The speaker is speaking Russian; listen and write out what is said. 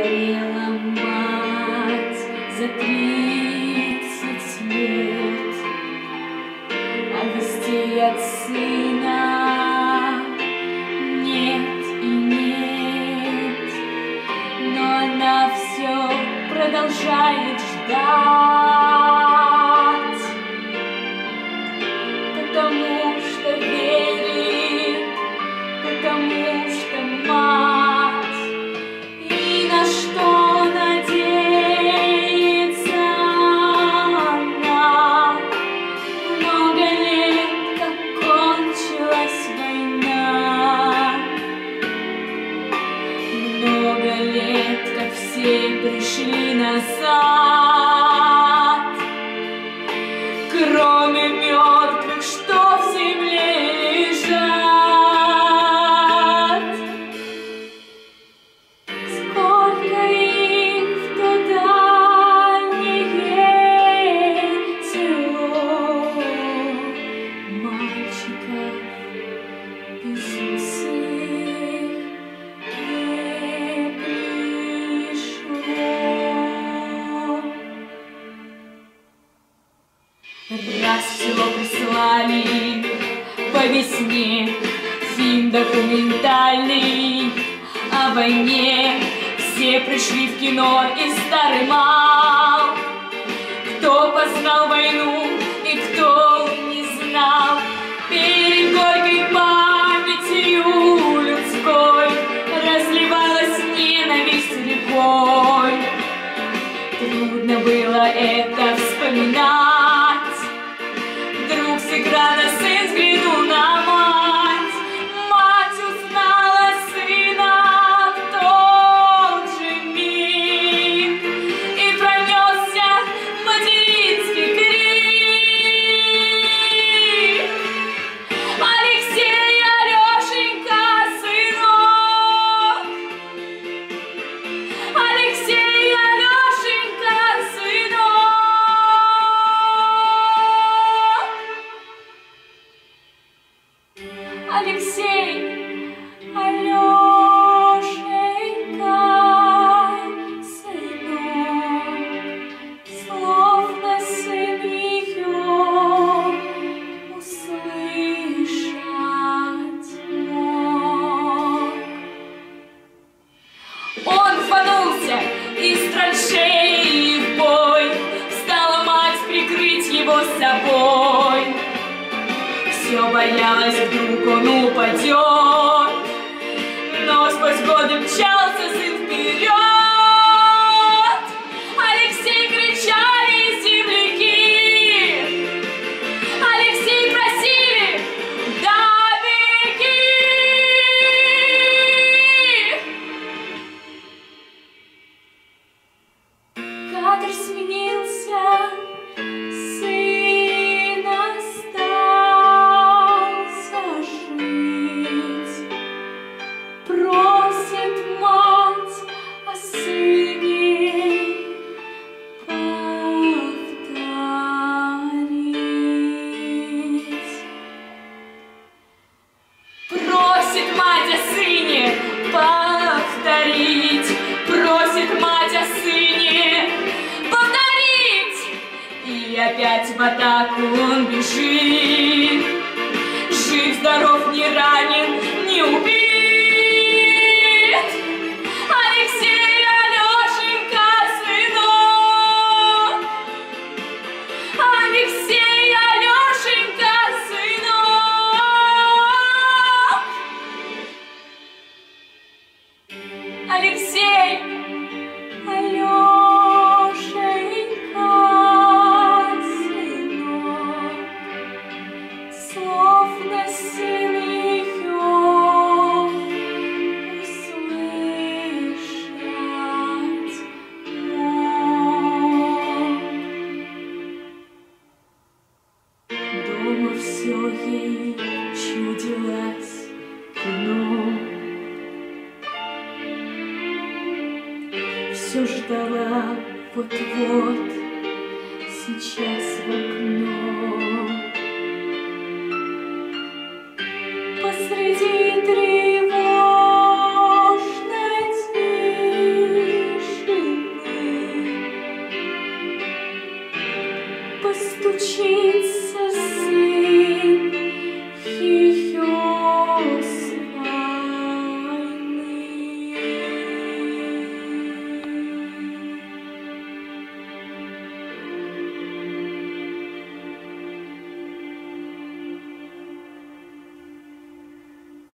Постарела мать за тридцать лет, А вести от сына нет и нет, Но она все продолжает ждать, пришли назад, Кроме Раз в прислали по весне фильм документальный о войне. Все пришли в кино и старый мал. Алексей, Все боялась, вдруг он упадет, Но сквозь годы мчался сын вперед. Опять в атаку он бежит, жив, здоров, не ранен, не убит. Алексей, Алешенька, сынок, Алексей, чудилось кино. Все ждала вот-вот сейчас в окно.